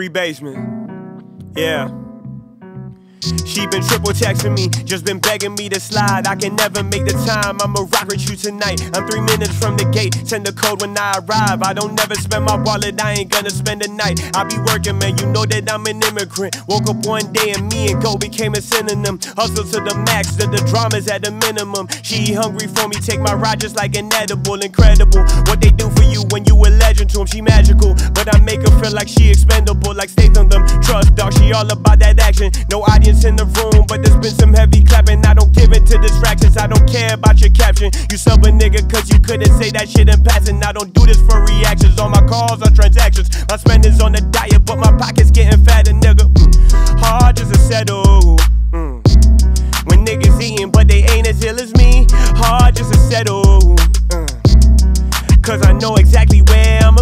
Free Basement. Yeah. She been triple texting me, just been begging me to slide. I can never make the time, I'ma rock with you tonight. I'm three minutes from the gate, send the code when I arrive. I don't never spend my wallet, I ain't gonna spend the night. I be working, man, you know that I'm an immigrant. Woke up one day and me and go became a synonym. Hustle to the max, that the drama's at the minimum. She hungry for me, take my ride just like an edible. Incredible, what they do for you when you to them. She magical, but I make her feel like she expendable, like Statham them. Trust, dog, she all about that action. No audience in the room, but there's been some heavy clapping. I don't give in to distractions, I don't care about your caption. You sub a nigga cause you couldn't say that shit in passing. I don't do this for reactions. All my calls are transactions. My spending's on the diet, but my pocket's getting fatter, nigga. Mm. Hard just to settle. Mm. When niggas eating, but they ain't as ill as me. Hard just to settle. Mm. Cause I know exactly where be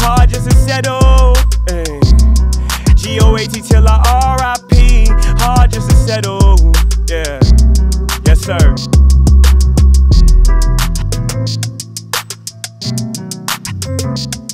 hard just to settle. Eh. Ay. G-O-A-T till I R-I-P, hard just to settle. Yeah, yes sir. Thank